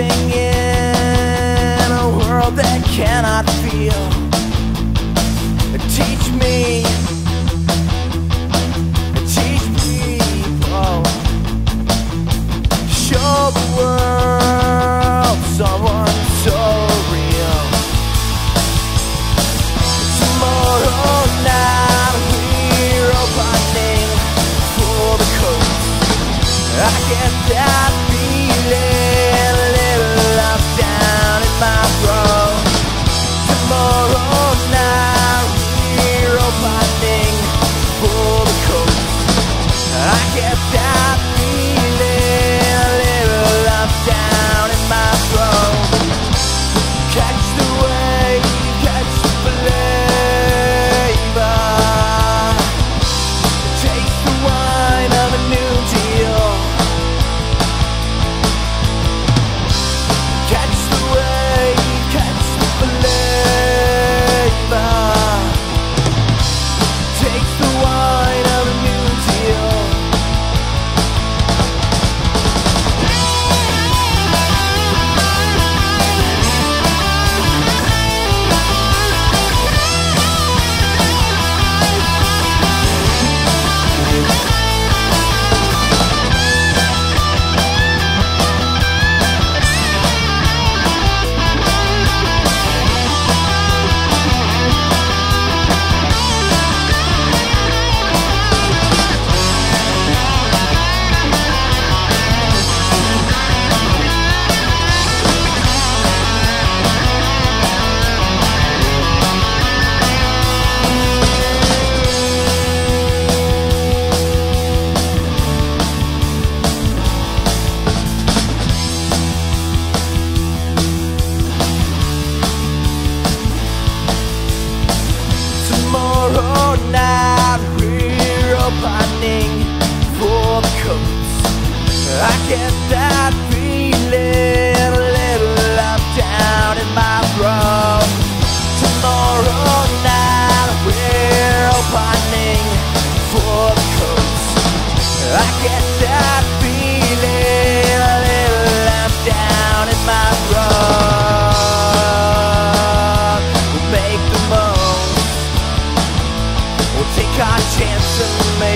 living in a world that cannot feel. Teach me, teach people, show the world someone so real. Tomorrow night we're for the Coats. I get down.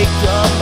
wake up.